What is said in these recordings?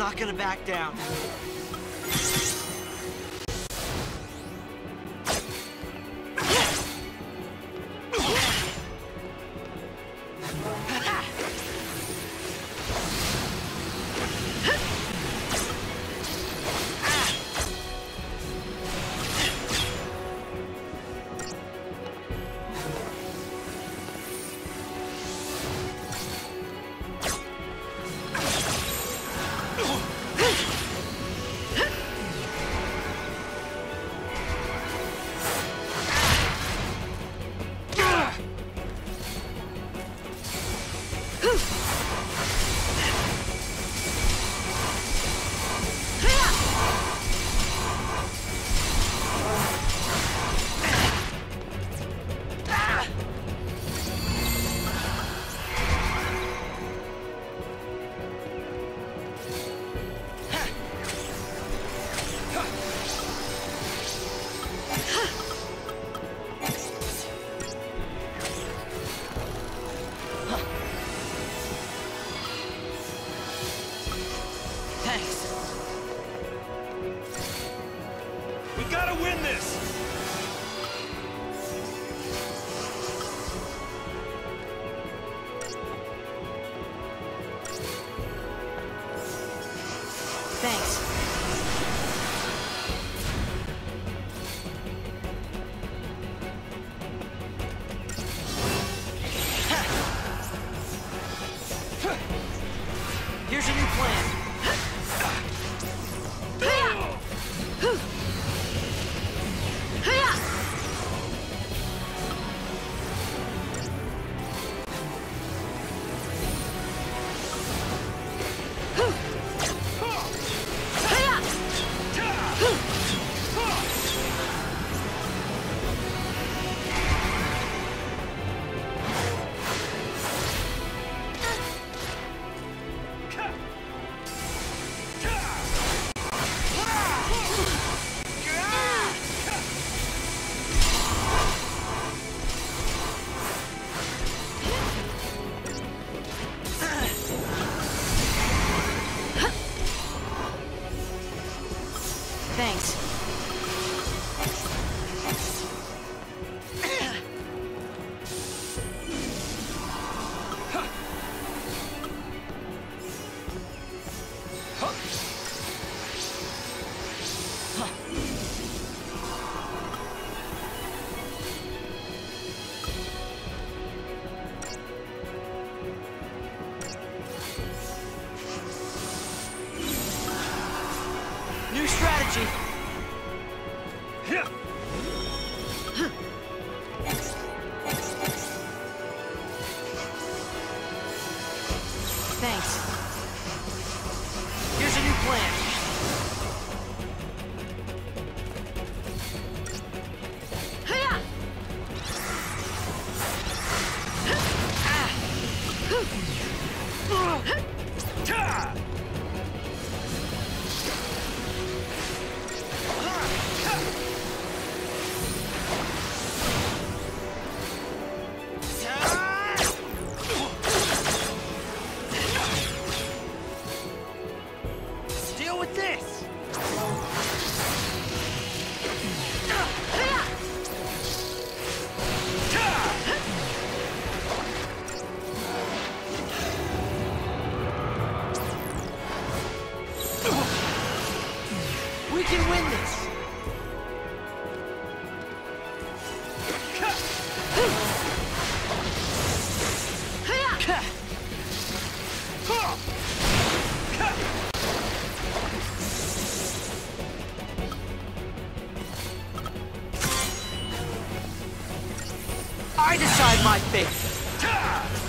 I'm not gonna back down. Thanks. Thanks. Plan. Can win this! I decide my fate!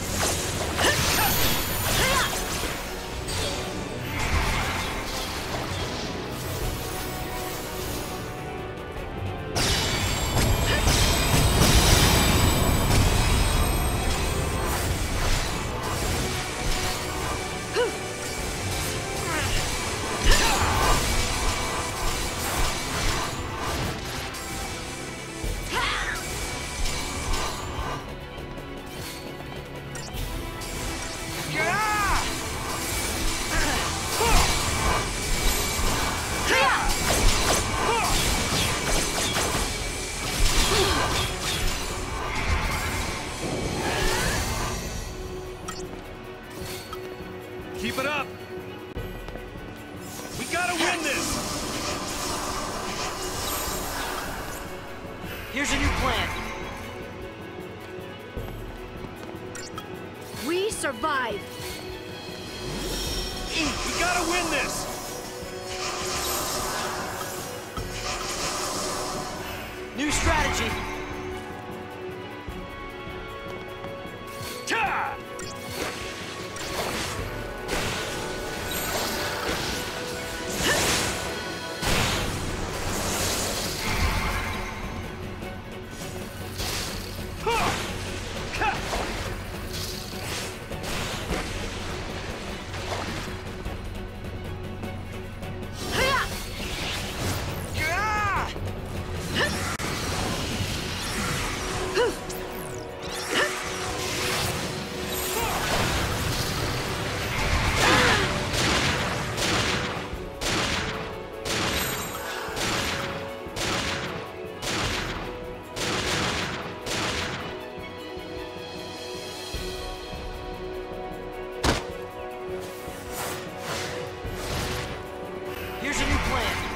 survive. We gotta win this! New strategy. Here's a new plan.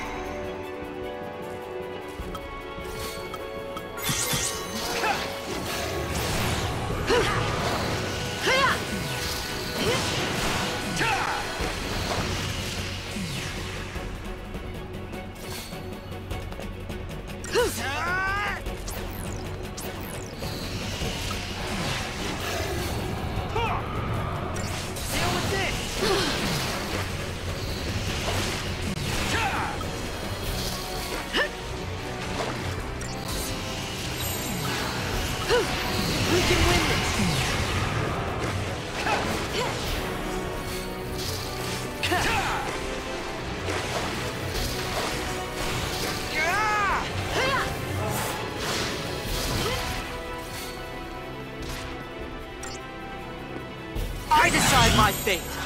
States.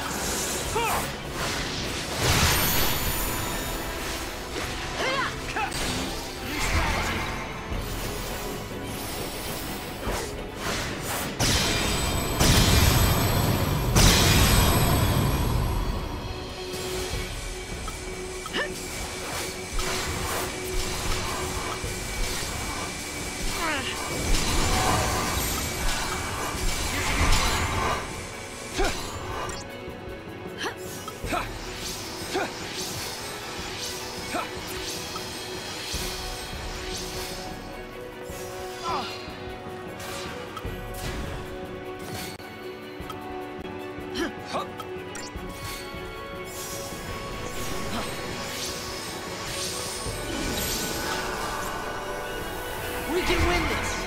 We can win this!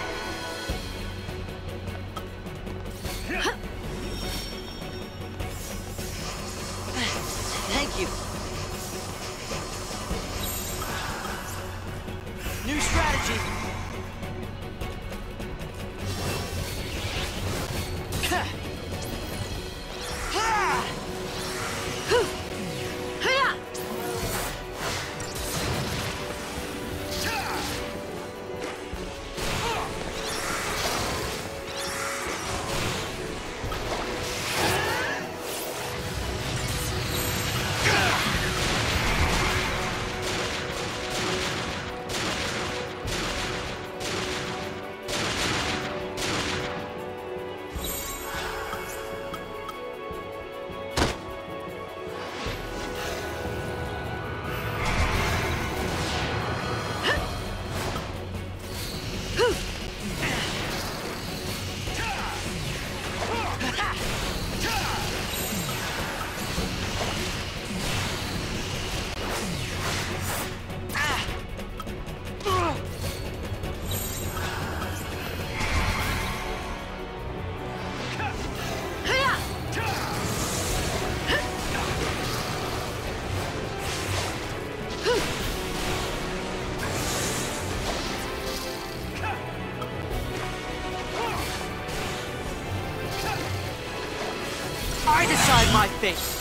my face.